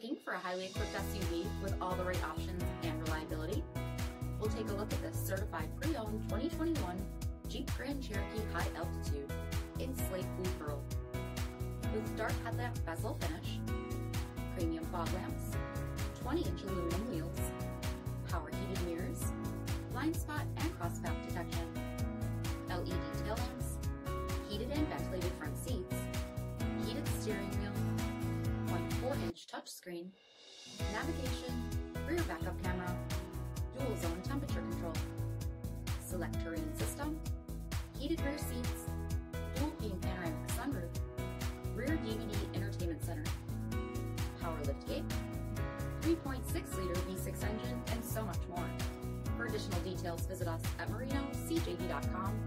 Looking for a highly equipped SUV with all the right options and reliability? We'll take a look at this certified pre-owned 2021 Jeep Grand Cherokee High Altitude in slate blue pearl. With dark headlamp bezel finish, premium fog lamps, 20-inch aluminum wheels, power heated mirrors, blind spot and crosspath touchscreen, navigation, rear backup camera, dual zone temperature control, select terrain system, heated rear seats, dual pane panoramic sunroof, rear DVD entertainment center, power liftgate, 3.6 liter V6 engine, and so much more. For additional details, visit us at marinocjv.com,